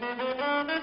Thank you.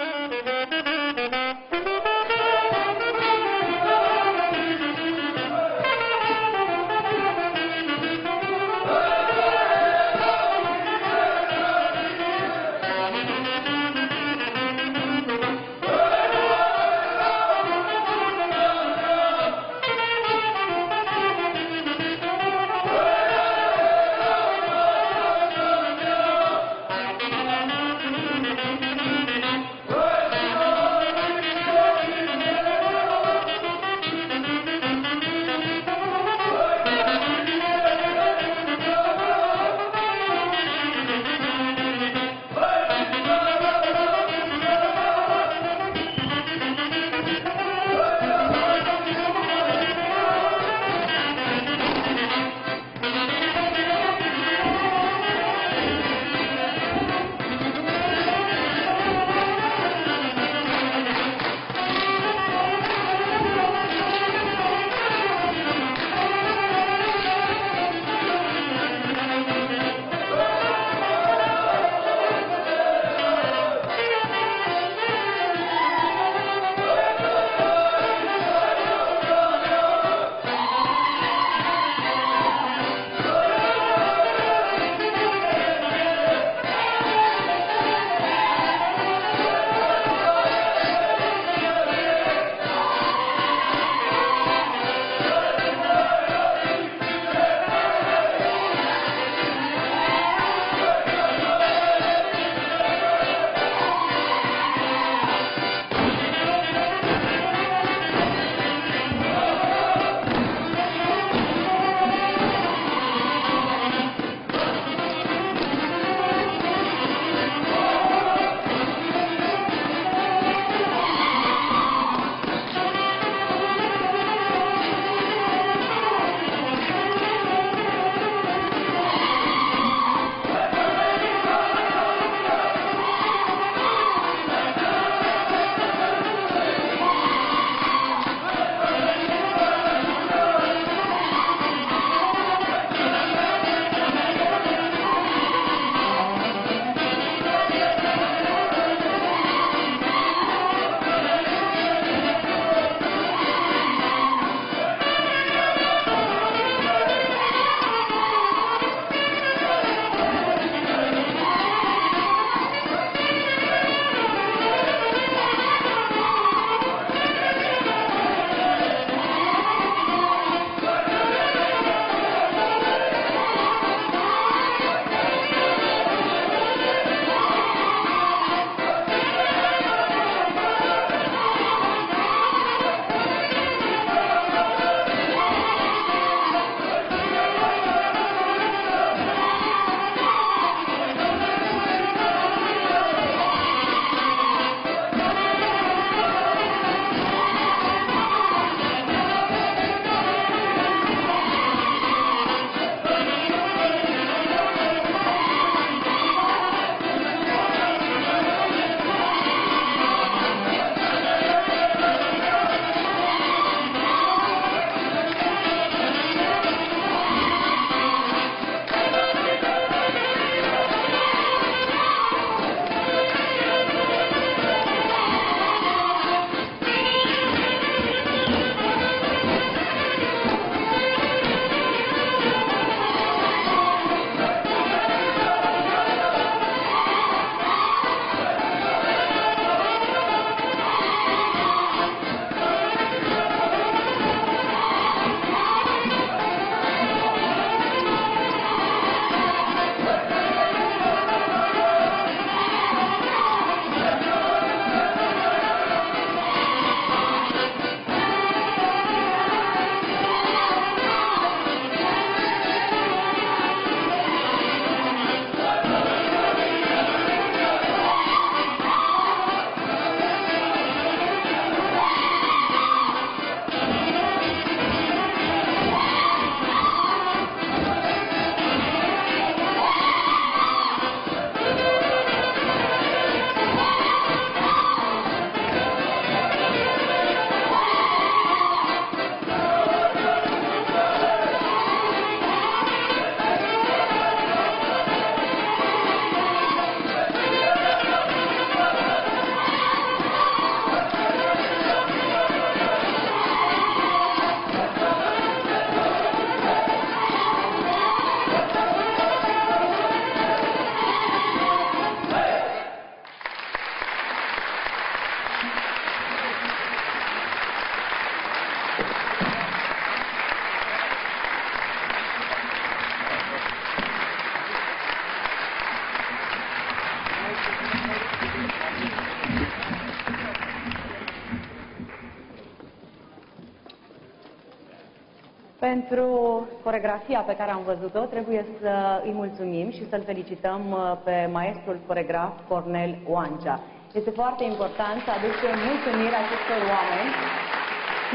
Pentru coregrafia pe care am văzut-o, trebuie să îi mulțumim și să-l felicităm uh, pe maestrul coregraf Cornel Oancea. Este foarte important să aducem mulțumiri acestor oameni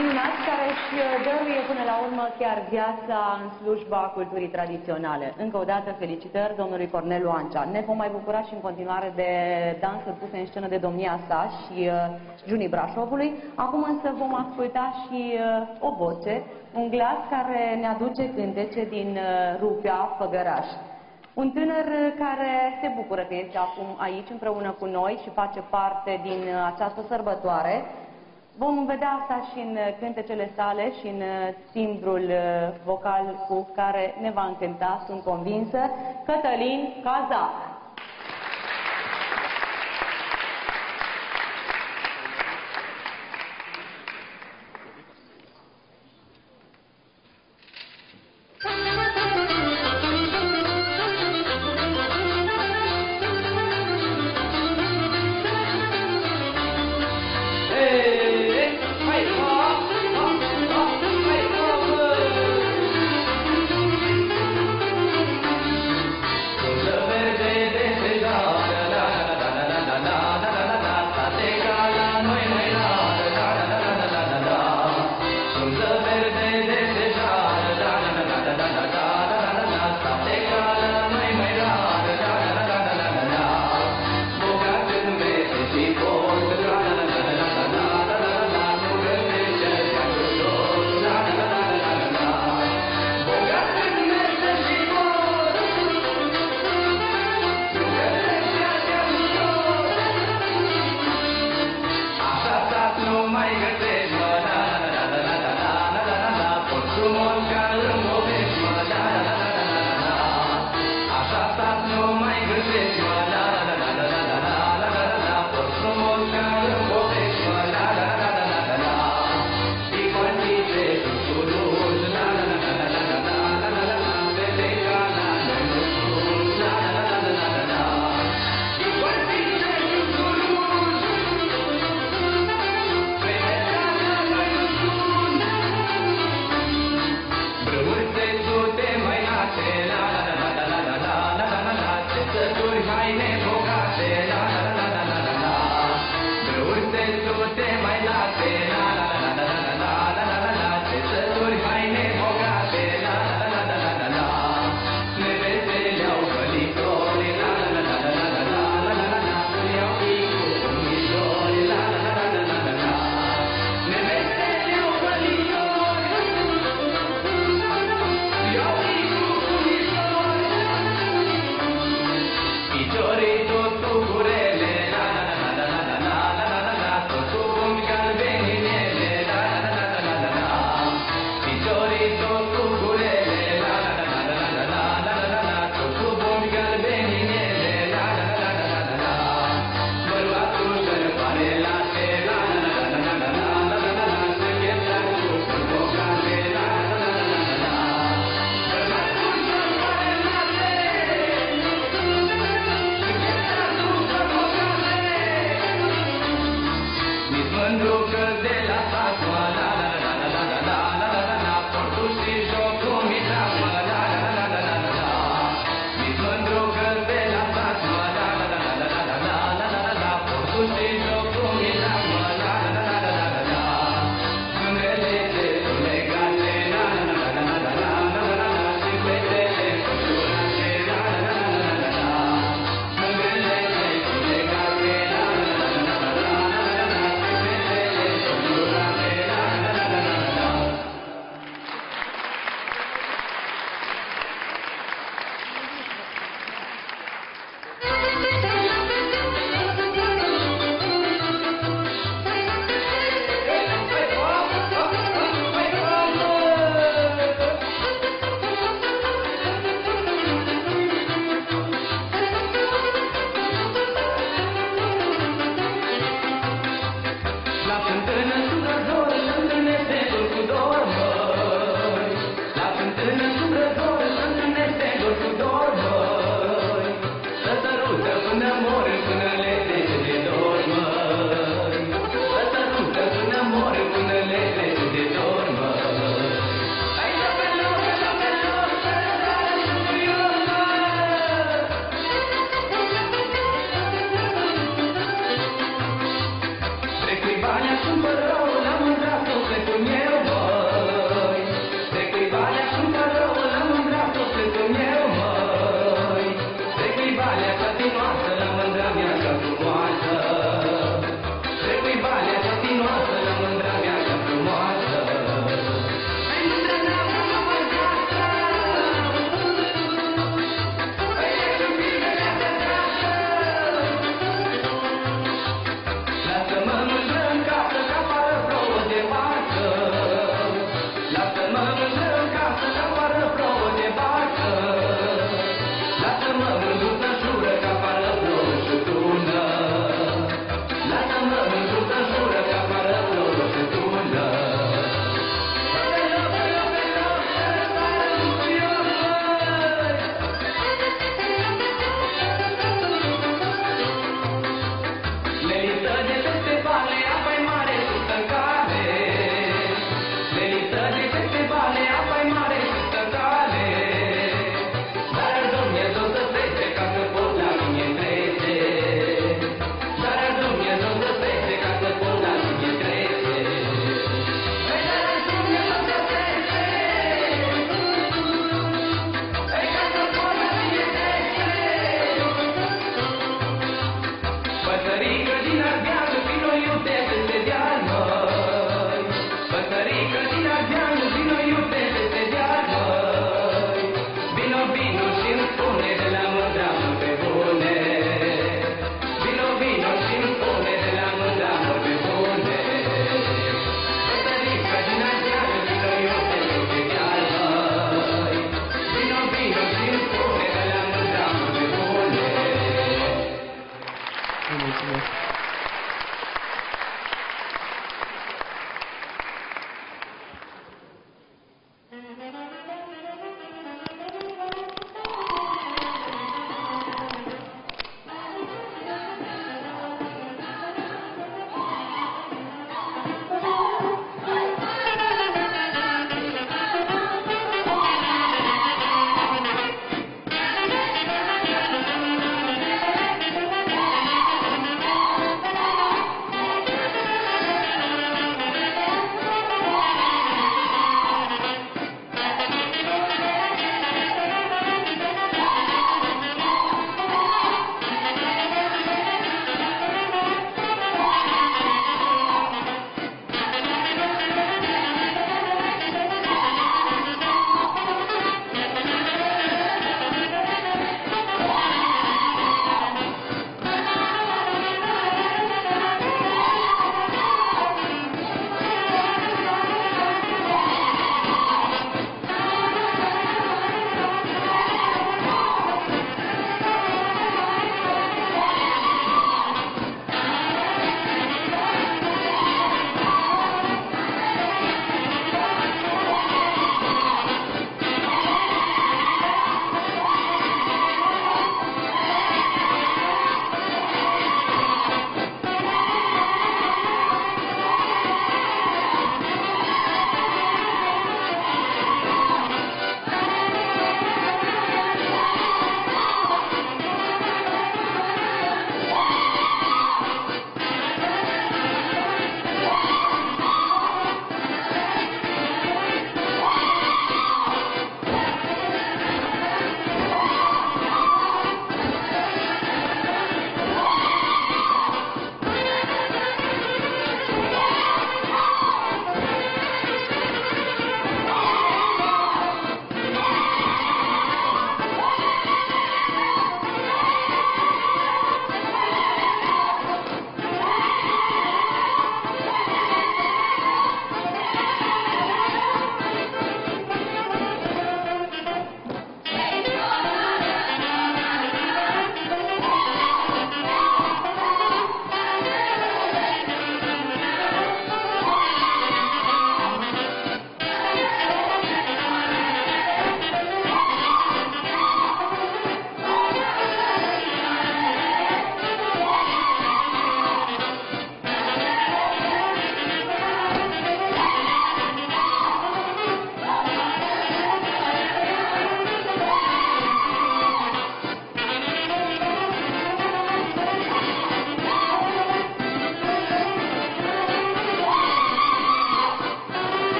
minunați care își dăruie până la urmă chiar viața în slujba culturii tradiționale. Încă o dată felicitări domnului Cornel Oancea. Ne vom mai bucura și în continuare de dansuri puse în scenă de domnia sa și uh, Junii Brașovului. Acum însă vom asculta și uh, o voce, un glas care ne aduce cântece din uh, Rupia Făgăraș. Un tânăr care se bucură că este acum aici împreună cu noi și face parte din uh, această sărbătoare. Vom vedea asta și în cântecele sale și în uh, timbrul uh, vocal cu care ne va încânta, sunt convinsă, Cătălin Cazac.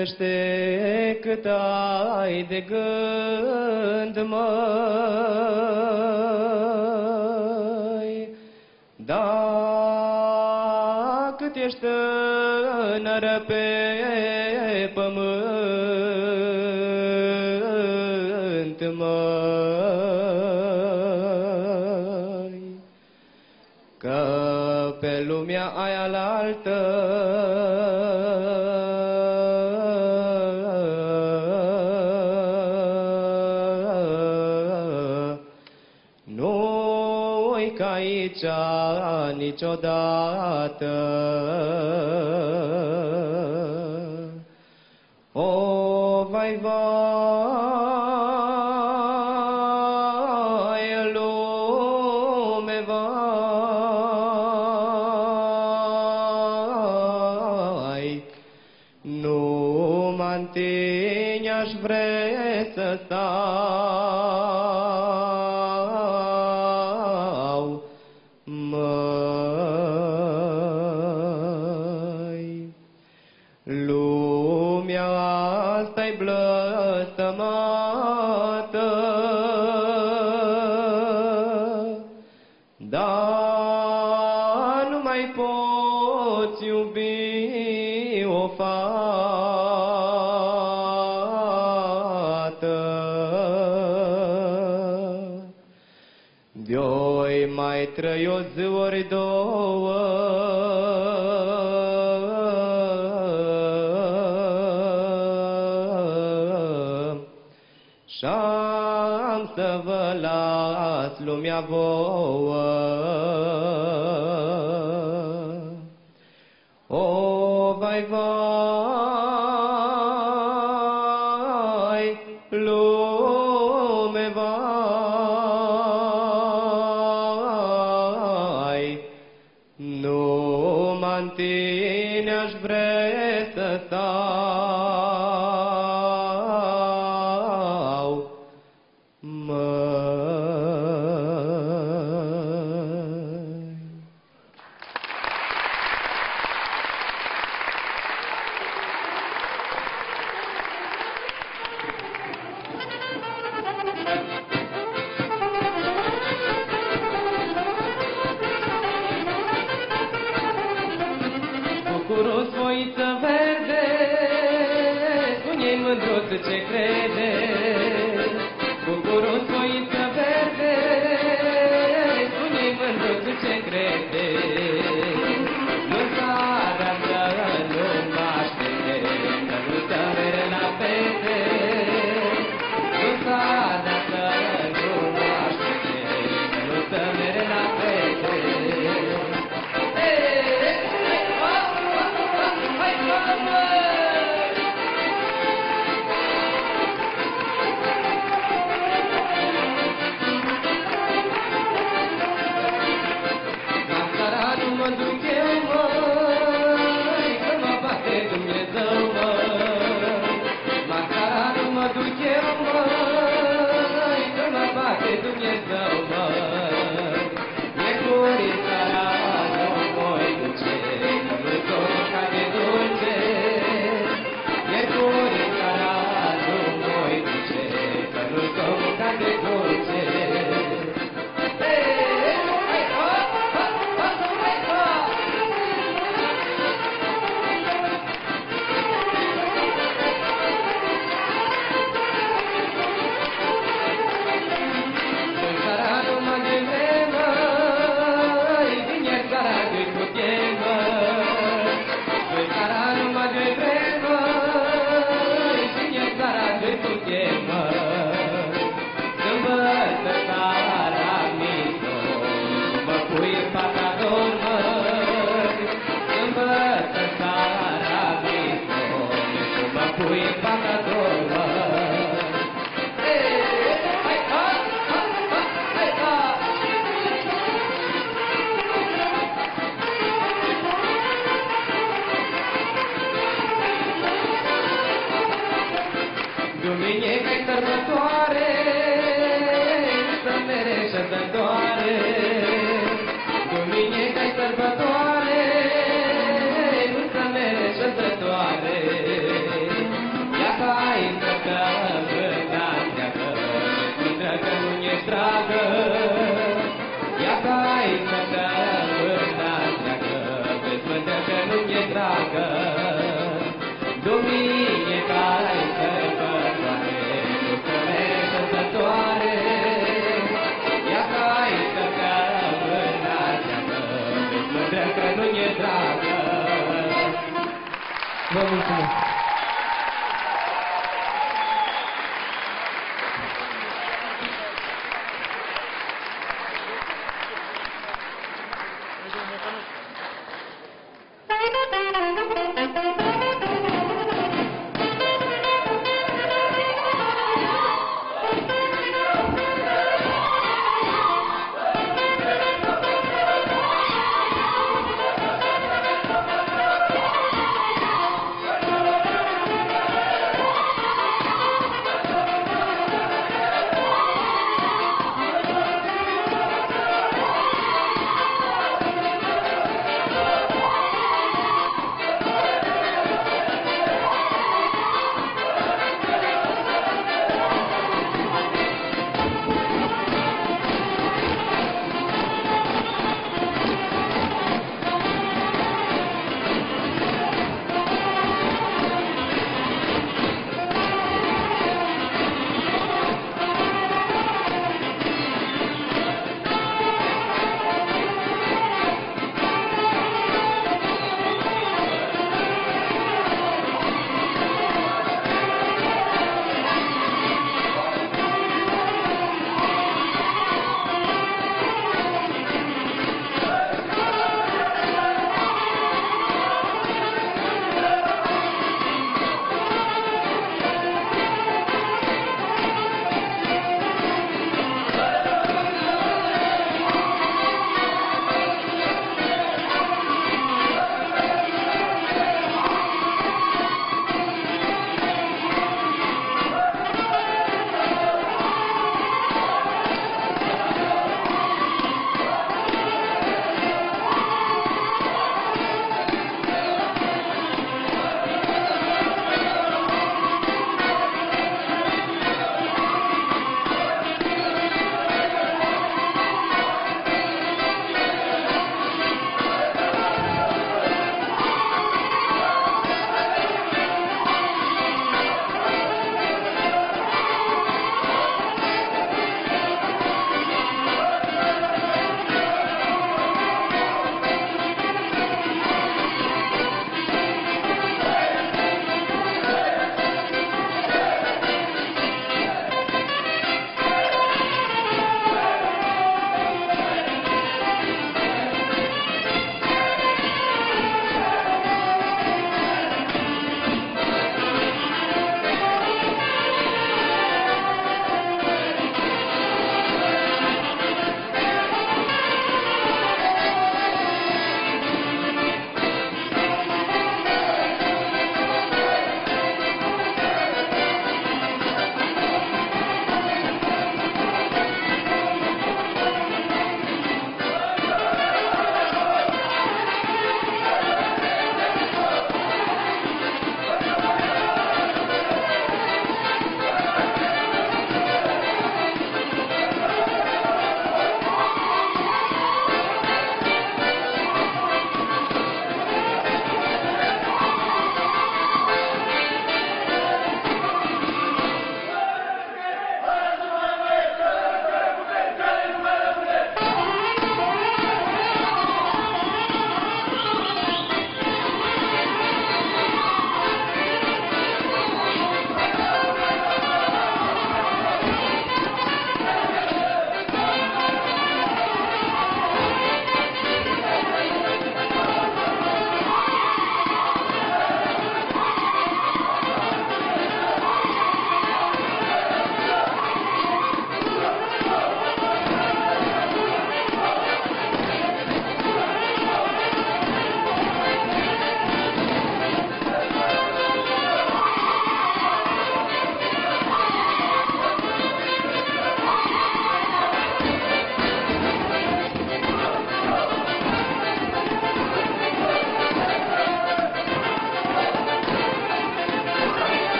Vorbește cât ai de gând, mai, Dacă ești tânără pe pământ, mai, Că pe lumea aia la altă, cea niciodată. समाता Da, nu mai poți iubi o fată. Mai trăi o zi ori două, vô dragă. Ia ca intră că vândația că, vezi mândră că nu ești dragă. Duminica-i sărbătoare, nu să mere șezătoare. Ia ca intră că vândația că, vezi mândră că nu ești dragă. Vă mulțumesc!